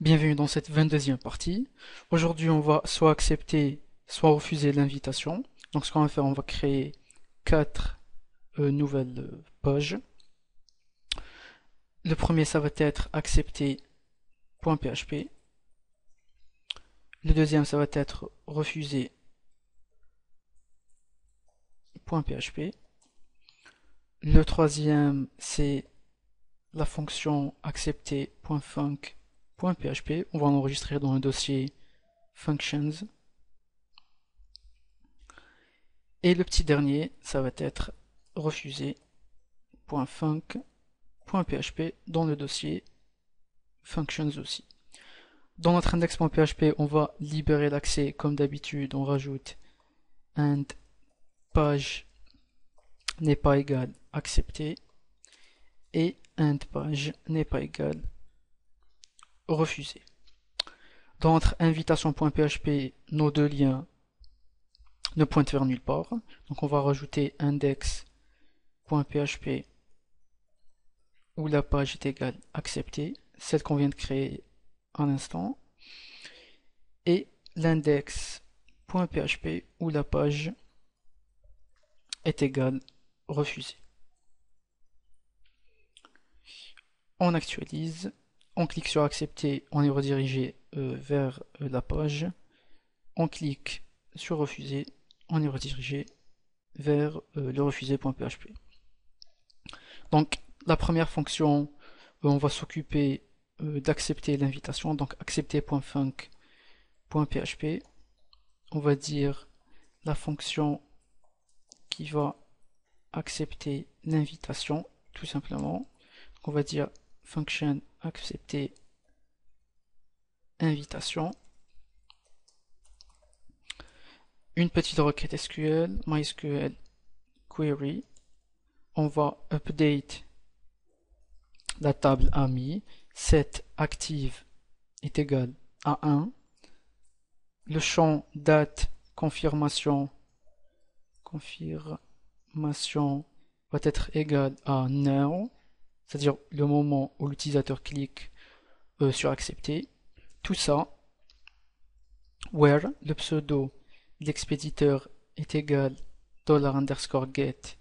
Bienvenue dans cette 22e partie. Aujourd'hui, on va soit accepter, soit refuser l'invitation. Donc, ce qu'on va faire, on va créer quatre euh, nouvelles pages. Le premier, ça va être accepter.php. Le deuxième, ça va être refuser.php. Le troisième, c'est la fonction accepter.func .php, on va enregistrer dans le dossier functions. Et le petit dernier, ça va être refusé.func.php dans le dossier functions aussi. Dans notre index.php, on va libérer l'accès comme d'habitude, on rajoute and page n'est pas égal accepté et and page n'est pas égal refuser. Dans notre invitation.php, nos deux liens ne pointent vers nulle part. Donc on va rajouter index.php où la page est égale acceptée, celle qu'on vient de créer à l'instant, et l'index.php où la page est égale refusée. On actualise on clique sur accepter, on est redirigé euh, vers euh, la page. On clique sur refuser, on est redirigé vers euh, le refusé.php. Donc la première fonction, on va s'occuper d'accepter l'invitation, donc accepter.func.php. On va dire la fonction qui va accepter l'invitation, tout simplement. On va dire function accepter invitation. Une petite requête SQL, MySQL query. On va update la table AMI. Set active est égal à 1. Le champ date confirmation confirmation va être égal à now c'est-à-dire le moment où l'utilisateur clique euh, sur accepter. Tout ça, where le pseudo de l'expéditeur est égal dollar underscore get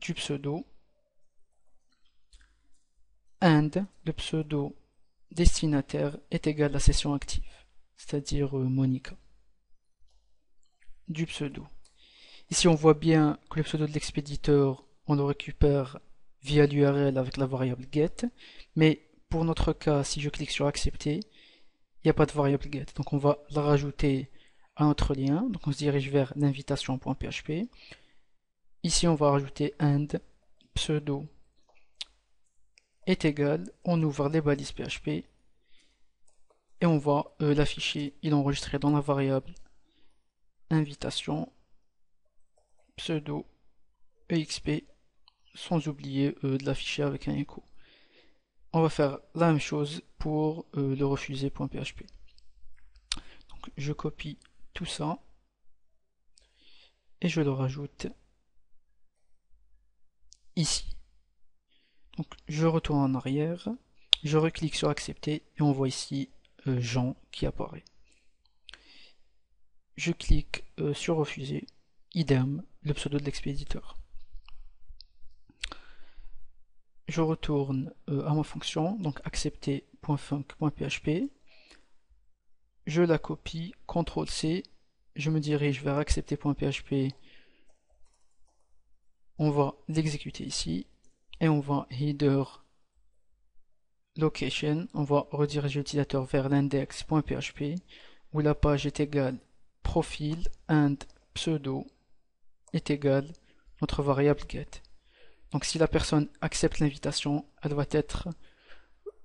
du pseudo and le pseudo destinataire est égal à la session active, c'est-à-dire euh, Monica du pseudo. Ici on voit bien que le pseudo de l'expéditeur on le récupère via l'URL avec la variable get. Mais pour notre cas, si je clique sur accepter, il n'y a pas de variable get. Donc on va la rajouter à notre lien. Donc on se dirige vers l'invitation.php. Ici on va rajouter and pseudo est égal, on ouvre les balises PHP et on va euh, l'afficher, il est enregistré dans la variable invitation pseudo exp sans oublier euh, de l'afficher avec un écho. On va faire la même chose pour euh, le refuser.php. Donc je copie tout ça et je le rajoute ici. Donc je retourne en arrière, je reclique sur accepter et on voit ici euh, Jean qui apparaît. Je clique sur refuser, idem, le pseudo de l'expéditeur je retourne euh, à ma fonction, donc accepter.func.php, je la copie, CTRL-C, je me dirige vers accepter.php, on va l'exécuter ici, et on va header location, on va rediriger l'utilisateur vers l'index.php, où la page est égale profil and pseudo est égal notre variable get. Donc si la personne accepte l'invitation, elle doit être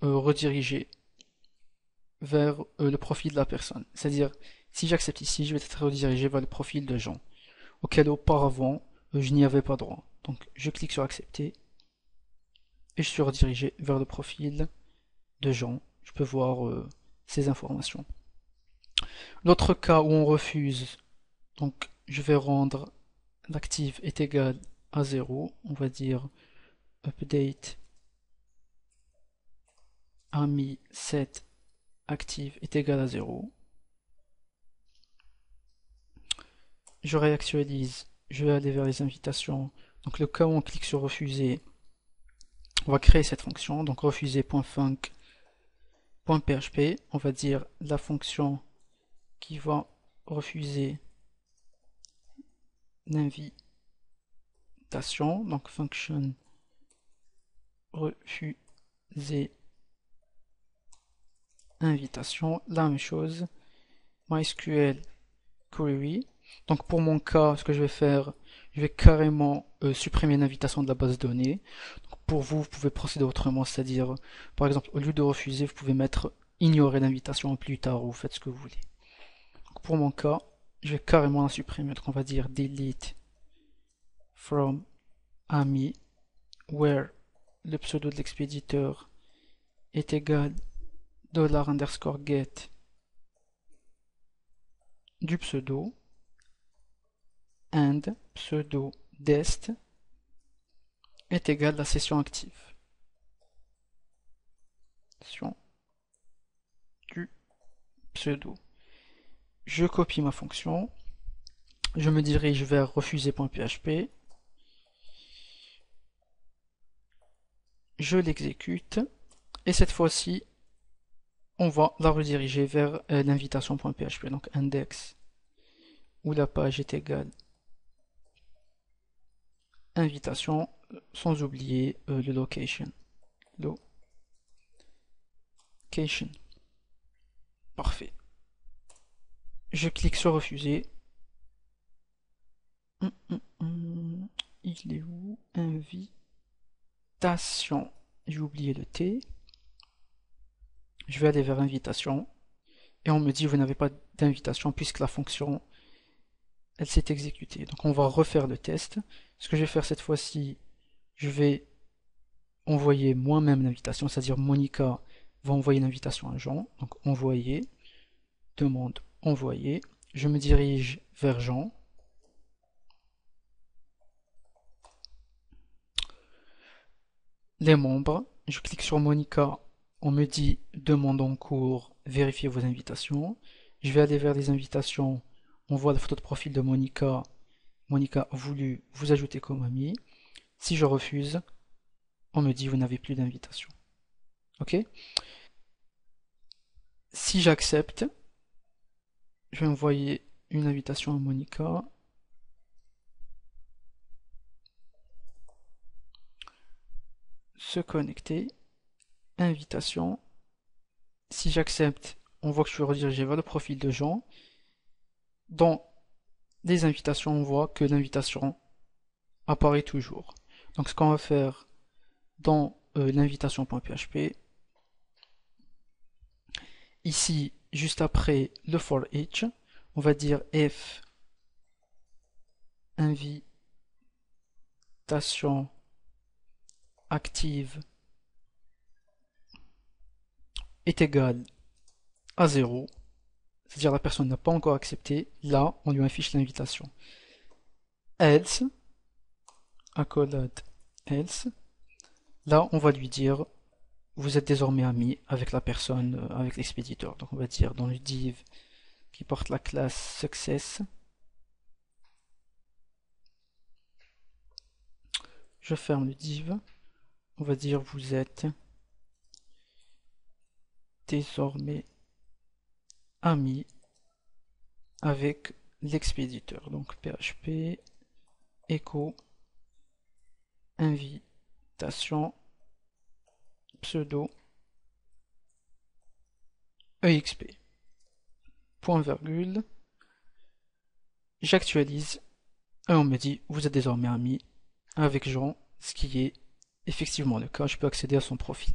euh, redirigée vers euh, le profil de la personne. C'est-à-dire, si j'accepte ici, je vais être redirigé vers le profil de Jean, auquel auparavant, euh, je n'y avais pas droit. Donc je clique sur accepter, et je suis redirigé vers le profil de Jean. Je peux voir ces informations. L'autre cas où on refuse, donc je vais rendre l'active est égal à 0, on va dire update ami set active est égal à 0. Je réactualise, je vais aller vers les invitations. Donc le cas où on clique sur refuser, on va créer cette fonction. Donc refuser.func.php, on va dire la fonction qui va refuser Donc function refuser invitation, la même chose, MySQL query. Donc pour mon cas, ce que je vais faire, je vais carrément euh, supprimer l'invitation de la base de données. pour vous, vous pouvez procéder autrement, c'est-à-dire, par exemple, au lieu de refuser, vous pouvez mettre ignorer l'invitation plus tard ou faites ce que vous voulez. pour mon cas, je vais carrément la supprimer. Donc on va dire delete from ami where le pseudo de l'expéditeur est égal dollar underscore get du pseudo and pseudo dest est égal à la session active. Session du pseudo. Je copie ma fonction, je me dirige vers refuser.php, je l'exécute, et cette fois-ci, on va la rediriger vers euh, l'invitation.php, donc index, où la page est égale invitation, sans oublier euh, le location. Location. Parfait. Je clique sur refuser. Hum, hum, hum. Il est où? Invitation. J'ai oublié le T je vais aller vers invitation et on me dit vous n'avez pas d'invitation puisque la fonction elle s'est exécutée. Donc on va refaire le test. Ce que je vais faire cette fois-ci, je vais envoyer moi-même l'invitation, c'est-à-dire Monica va envoyer l'invitation à Jean. Donc envoyer, demande envoyer. Je me dirige vers Jean. Les membres, je clique sur Monica on me dit demande en cours, vérifiez vos invitations. Je vais aller vers les invitations. On voit la photo de profil de Monica. Monica a voulu vous ajouter comme ami. Si je refuse, on me dit vous n'avez plus d'invitation. Ok? Si j'accepte, je vais envoyer une invitation à Monica. Se connecter invitation. Si j'accepte, on voit que je suis redirigé vers le profil de Jean. Dans les invitations, on voit que l'invitation apparaît toujours. Donc ce qu'on va faire dans euh, l'invitation.php, ici, juste après le for each, on va dire f invitation active. Est égal à 0, c'est-à-dire la personne n'a pas encore accepté, là, on lui affiche l'invitation. Else, accolade else, là, on va lui dire, vous êtes désormais ami avec la personne, euh, avec l'expéditeur. Donc on va dire dans le div qui porte la classe success, je ferme le div, on va dire vous êtes désormais ami avec l'expéditeur. Donc PHP echo invitation pseudo exp point virgule. J'actualise. Et on me dit vous êtes désormais ami avec Jean ce qui est effectivement le cas je peux accéder à son profil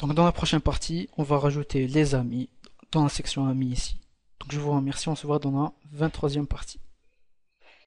donc dans la prochaine partie, on va rajouter les amis dans la section amis ici. Donc je vous remercie, on se voit dans la 23e partie.